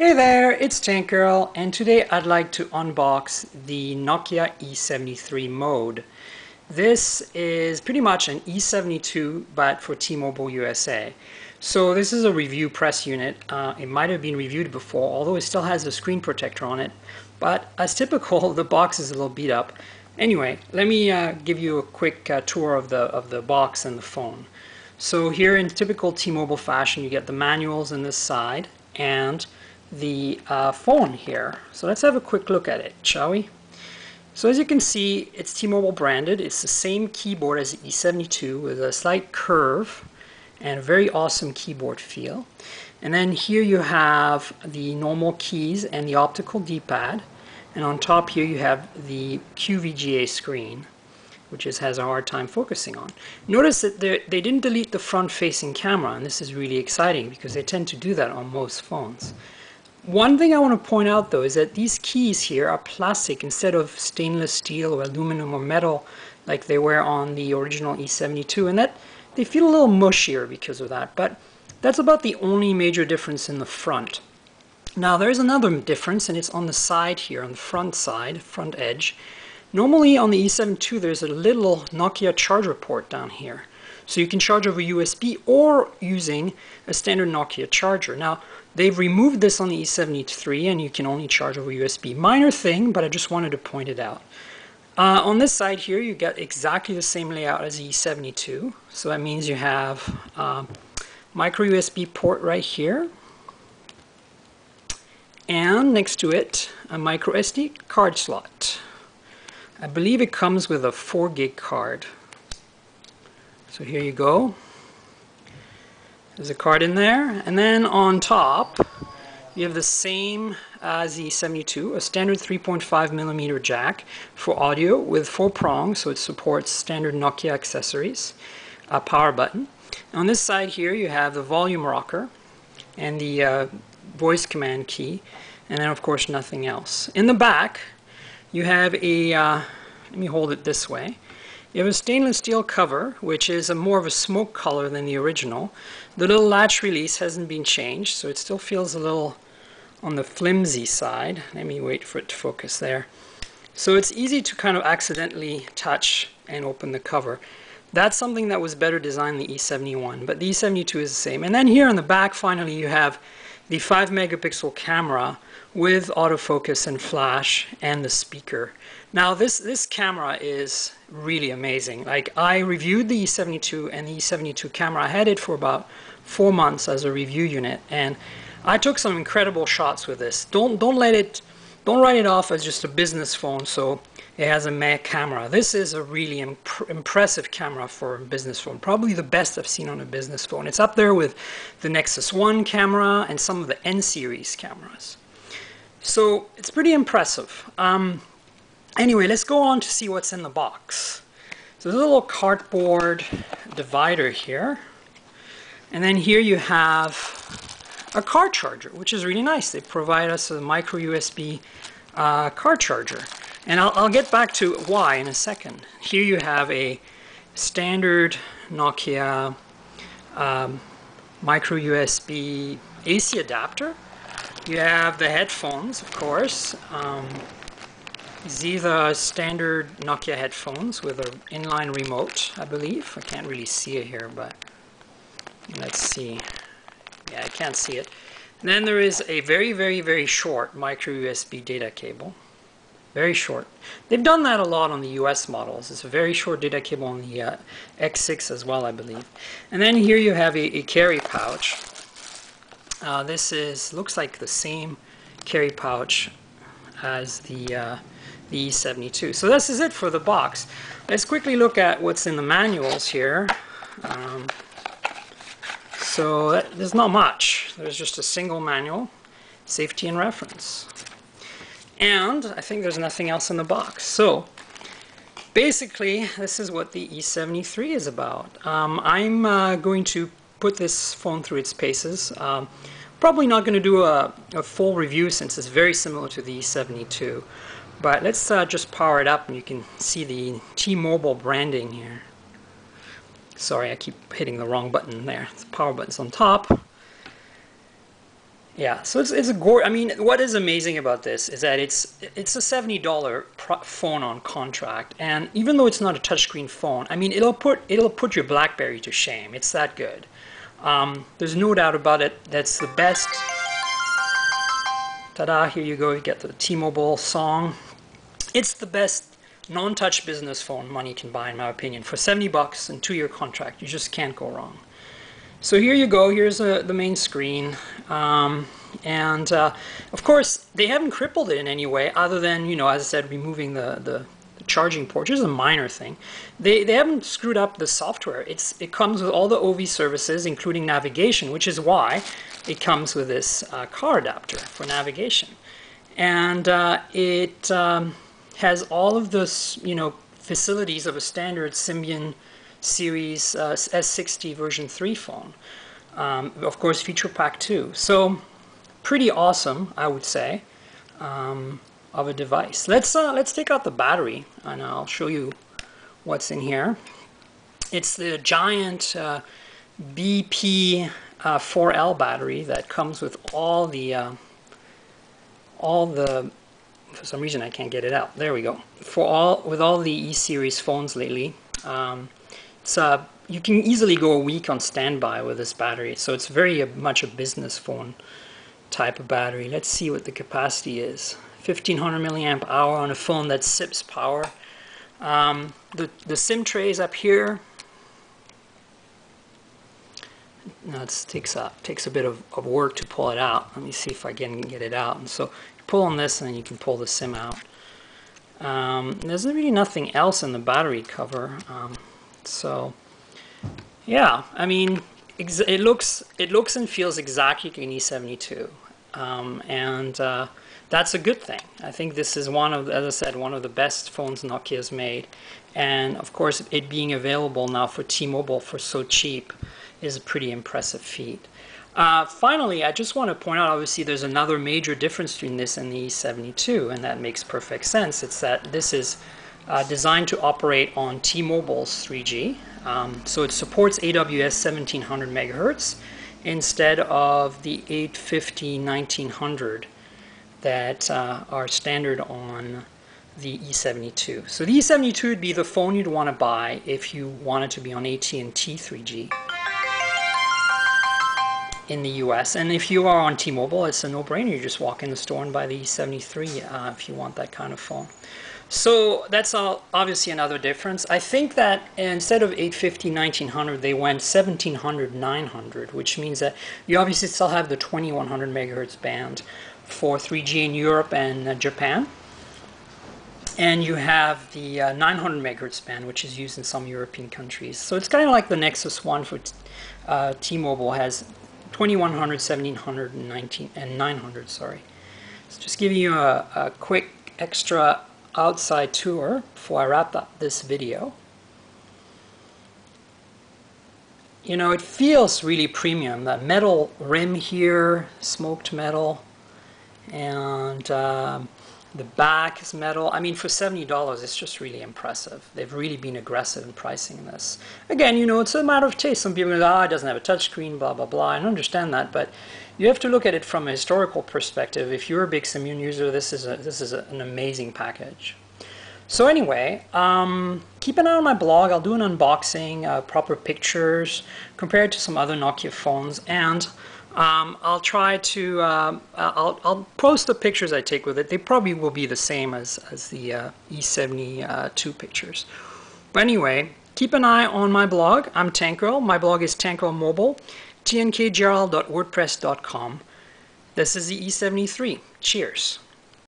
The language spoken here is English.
Hey there, it's Tank Girl, and today I'd like to unbox the Nokia E73 mode. This is pretty much an E72 but for T-Mobile USA. So this is a review press unit. Uh, it might have been reviewed before, although it still has a screen protector on it. But as typical, the box is a little beat up. Anyway, let me uh, give you a quick uh, tour of the, of the box and the phone. So here in typical T-Mobile fashion, you get the manuals on this side and the uh, phone here. So let's have a quick look at it, shall we? So as you can see, it's T-Mobile branded. It's the same keyboard as the E72 with a slight curve and a very awesome keyboard feel. And then here you have the normal keys and the optical D-pad. And on top here you have the QVGA screen, which is, has a hard time focusing on. Notice that they didn't delete the front-facing camera, and this is really exciting because they tend to do that on most phones. One thing I want to point out though is that these keys here are plastic instead of stainless steel or aluminum or metal like they were on the original E72 and that they feel a little mushier because of that but that's about the only major difference in the front. Now there's another difference and it's on the side here on the front side, front edge. Normally on the E72 there's a little Nokia charger port down here. So you can charge over USB or using a standard Nokia charger. Now, they've removed this on the E73 and you can only charge over USB. Minor thing, but I just wanted to point it out. Uh, on this side here, you get exactly the same layout as the E72. So that means you have uh, micro USB port right here. And next to it, a micro SD card slot. I believe it comes with a 4 gig card. So here you go. There's a card in there. And then on top, you have the same as the 72, a standard 3.5 millimeter jack for audio with four prongs, so it supports standard Nokia accessories, a power button. On this side here, you have the volume rocker and the uh, voice command key, and then of course nothing else. In the back, you have a, uh, let me hold it this way, you have a stainless steel cover, which is a more of a smoke color than the original. The little latch release hasn't been changed, so it still feels a little on the flimsy side. Let me wait for it to focus there. So it's easy to kind of accidentally touch and open the cover. That's something that was better designed the E71, but the E72 is the same. And then here on the back, finally, you have the 5 megapixel camera with autofocus and flash and the speaker. Now this, this camera is really amazing. Like I reviewed the E72 and the E72 camera. I had it for about four months as a review unit and I took some incredible shots with this. Don't, don't let it, don't write it off as just a business phone so it has a Mac camera. This is a really imp impressive camera for a business phone. Probably the best I've seen on a business phone. It's up there with the Nexus 1 camera and some of the N-series cameras. So it's pretty impressive. Um, anyway, let's go on to see what's in the box. So there's a little cardboard divider here. And then here you have a car charger, which is really nice. They provide us a micro USB uh, car charger. And I'll, I'll get back to why in a second. Here you have a standard Nokia um, micro USB AC adapter you have the headphones, of course. Um, these are standard Nokia headphones with an inline remote, I believe. I can't really see it here, but let's see. Yeah, I can't see it. And then there is a very, very, very short micro USB data cable. Very short. They've done that a lot on the US models. It's a very short data cable on the uh, X6 as well, I believe. And then here you have a, a carry pouch uh, this is looks like the same carry pouch as the uh, the E72. So this is it for the box. Let's quickly look at what's in the manuals here. Um, so that, there's not much. There's just a single manual, safety and reference. And I think there's nothing else in the box. So basically, this is what the E73 is about. Um, I'm uh, going to put this phone through its paces. Um, probably not going to do a, a, full review since it's very similar to the E72. But let's uh, just power it up and you can see the T-Mobile branding here. Sorry, I keep hitting the wrong button there. The power button's on top. Yeah, so it's, it's a gore. I mean, what is amazing about this is that it's it's a seventy dollar phone on contract, and even though it's not a touchscreen phone, I mean, it'll put it'll put your BlackBerry to shame. It's that good. Um, there's no doubt about it. That's the best. Ta-da! Here you go. You get the T-Mobile song. It's the best non-touch business phone money can buy, in my opinion. For seventy bucks and two-year contract, you just can't go wrong. So here you go, here's uh, the main screen. Um, and uh, of course, they haven't crippled it in any way other than, you know, as I said, removing the, the, the charging port, which is a minor thing. They, they haven't screwed up the software. It's, it comes with all the Ovi services, including navigation, which is why it comes with this uh, car adapter for navigation. And uh, it um, has all of the, you know, facilities of a standard Symbian series uh, S60 version 3 phone. Um, of course, feature pack 2. So pretty awesome, I would say, um, of a device. Let's, uh, let's take out the battery and I'll show you what's in here. It's the giant uh, BP 4L uh, battery that comes with all the uh, all the for some reason I can't get it out. There we go. For all with all the E series phones lately, um, it's uh, you can easily go a week on standby with this battery, so it's very uh, much a business phone type of battery. Let's see what the capacity is. 1500 milliamp hour on a phone that sips power. Um, the, the SIM tray is up here. Now it takes a, takes a bit of, of work to pull it out. Let me see if I can get it out. And so pull on this and then you can pull the SIM out. Um, there's really nothing else in the battery cover. Um, so yeah, I mean, it looks it looks and feels exactly like an E72, um, and uh, that's a good thing. I think this is one of, as I said, one of the best phones Nokia's made, and of course, it being available now for T-Mobile for so cheap is a pretty impressive feat. Uh, finally, I just want to point out, obviously, there's another major difference between this and the E72, and that makes perfect sense. It's that this is uh, designed to operate on T-Mobile's 3G. Um, so it supports AWS 1700 megahertz instead of the 850 1900 that uh, are standard on the E72. So the E72 would be the phone you'd want to buy if you wanted to be on AT&T 3G in the US. And if you are on T-Mobile, it's a no-brainer. You just walk in the store and buy the E73 uh, if you want that kind of phone. So that's all, obviously another difference. I think that instead of 850, 1900, they went 1700, 900, which means that you obviously still have the 2100 megahertz band for 3G in Europe and uh, Japan. And you have the uh, 900 megahertz band, which is used in some European countries. So it's kind of like the Nexus One for uh, T-Mobile has 2100, 1700, and, 19, and 900, sorry. So just giving you a, a quick extra outside tour before I wrap up this video. You know, it feels really premium. That metal rim here, smoked metal, and um, the back is metal. I mean, for $70, it's just really impressive. They've really been aggressive in pricing this. Again, you know, it's a matter of taste. Some people go, ah, oh, it doesn't have a touchscreen, blah, blah, blah. I understand that, but you have to look at it from a historical perspective. If you're a big Symbian user, this is, a, this is a, an amazing package. So anyway, um, keep an eye on my blog. I'll do an unboxing, uh, proper pictures, compared to some other Nokia phones, and um, I'll try to, uh, I'll, I'll post the pictures I take with it. They probably will be the same as, as the uh, E72 pictures. But anyway, keep an eye on my blog. I'm Tank Girl. My blog is Tank Girl Mobile tnkgrl.wordpress.com. This is the E73. Cheers.